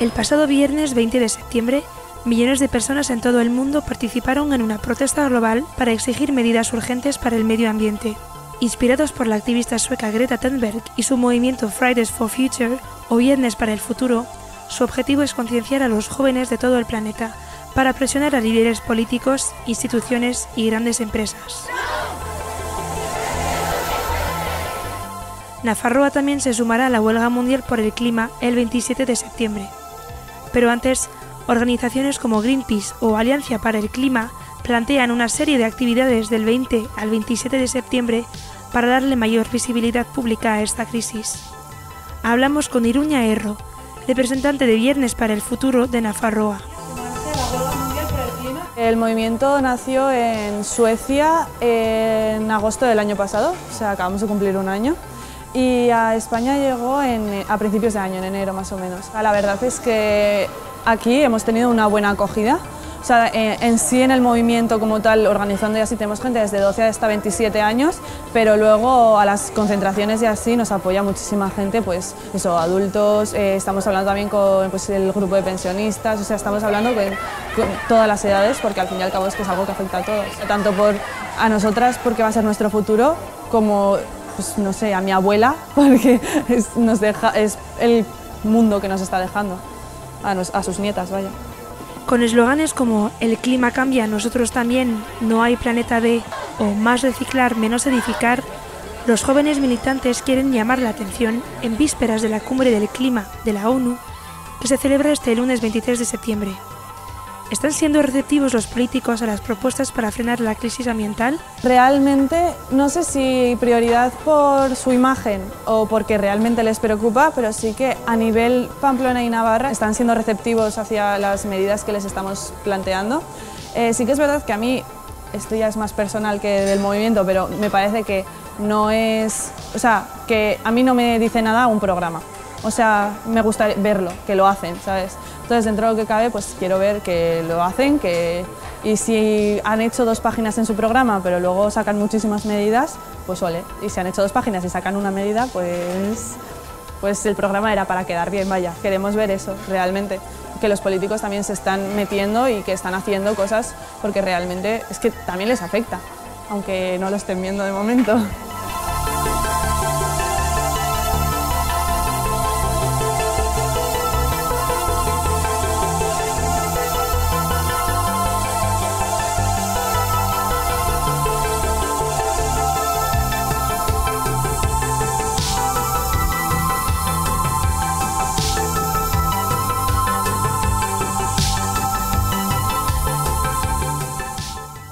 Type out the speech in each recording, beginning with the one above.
El pasado viernes 20 de septiembre, millones de personas en todo el mundo participaron en una protesta global para exigir medidas urgentes para el medio ambiente. Inspirados por la activista sueca Greta Thunberg y su movimiento Fridays for Future o Viernes para el Futuro, su objetivo es concienciar a los jóvenes de todo el planeta para presionar a líderes políticos, instituciones y grandes empresas. Nafarroa también se sumará a la huelga mundial por el clima el 27 de septiembre. Pero antes, organizaciones como Greenpeace o Alianza para el Clima plantean una serie de actividades del 20 al 27 de septiembre para darle mayor visibilidad pública a esta crisis. Hablamos con Iruña Erro, representante de Viernes para el Futuro de Nafarroa. El movimiento nació en Suecia en agosto del año pasado, o sea, acabamos de cumplir un año y a España llegó a principios de año, en enero más o menos. La verdad es que aquí hemos tenido una buena acogida. O sea, eh, en, sí en el movimiento como tal, organizando y así, tenemos gente desde 12 hasta 27 años, pero luego a las concentraciones y así nos apoya muchísima gente, pues eso, adultos, eh, estamos hablando también con pues, el grupo de pensionistas, o sea, estamos hablando con, con, todas las edades, porque al fin y al cabo es que es algo que afecta a todos, tanto por a nosotras porque va a ser nuestro futuro, como pues no sé, a mi abuela, porque es, nos deja, es el mundo que nos está dejando, a, sus nietas, vaya. Con eslóganes como El clima cambia, nosotros también, No hay planeta B o Más reciclar, menos edificar, los jóvenes militantes quieren llamar la atención en vísperas de la cumbre del clima de la ONU, que se celebra este lunes 23 de septiembre. ¿Están siendo receptivos los políticos a las propuestas para frenar la crisis ambiental? Realmente, no sé si prioridad por su imagen o porque realmente les preocupa, pero sí que a nivel Pamplona y Navarra están siendo receptivos hacia las medidas que les estamos planteando. Eh, sí que es verdad que a mí, esto ya es más personal que del movimiento, pero me parece que no es, o sea, que a mí no me dice nada un programa. O sea, me gusta verlo, que lo hacen, ¿sabes? Entonces, dentro de lo que cabe, pues quiero ver que lo hacen, que... y si han hecho dos páginas en su programa, pero luego sacan muchísimas medidas, pues ole. Y si han hecho dos páginas y sacan una medida, pues, pues el programa era para quedar bien, vaya. Queremos ver eso, realmente. Que los políticos también se están metiendo y que están haciendo cosas porque realmente es que también les afecta, aunque no lo estén viendo de momento.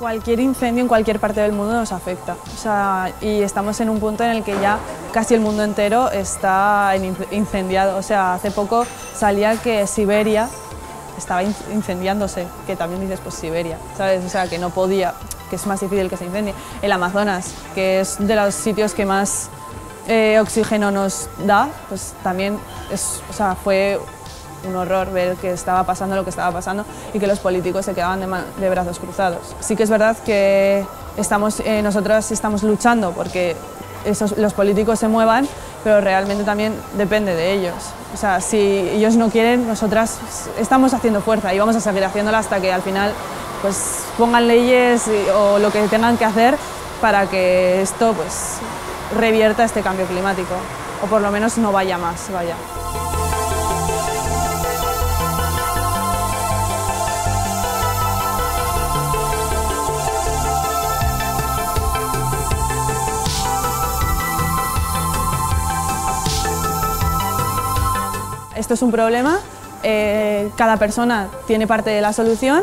Cualquier incendio en cualquier parte del mundo nos afecta. O sea, y estamos en un punto en el que ya casi el mundo entero está incendiado. O sea, hace poco salía que Siberia estaba incendiándose, que también dices, pues Siberia, ¿sabes? O sea, que no podía, que es más difícil que se incendie. El Amazonas, que es de los sitios que más eh, oxígeno nos da, pues también es, o sea, fue un horror ver que estaba pasando lo que estaba pasando y que los políticos se quedaban de, brazos cruzados. Sí que es verdad que estamos, eh, nosotras estamos luchando porque esos, los políticos se muevan, pero realmente también depende de ellos. O sea, si ellos no quieren, nosotras estamos haciendo fuerza y vamos a seguir haciéndola hasta que al final pues, pongan leyes o lo que tengan que hacer para que esto pues, revierta este cambio climático, o por lo menos no vaya más, vaya. Esto es un problema, eh, cada persona tiene parte de la solución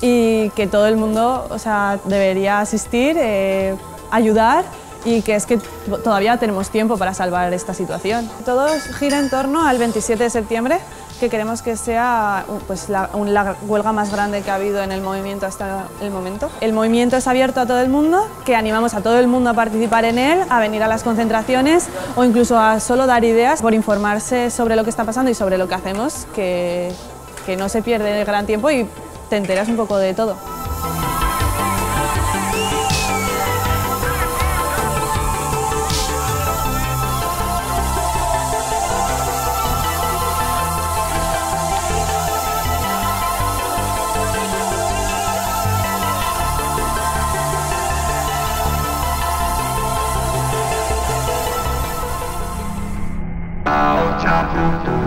y que todo el mundo o sea, debería asistir, eh, ayudar y que es que todavía tenemos tiempo para salvar esta situación. Todo gira en torno al 27 de septiembre, que queremos que sea pues, la, huelga más grande que ha habido en el movimiento hasta el momento. El movimiento es abierto a todo el mundo, que animamos a todo el mundo a participar en él, a venir a las concentraciones o incluso a solo dar ideas por informarse sobre lo que está pasando y sobre lo que hacemos, que, que no se pierde el gran tiempo y te enteras un poco de todo. Tchau.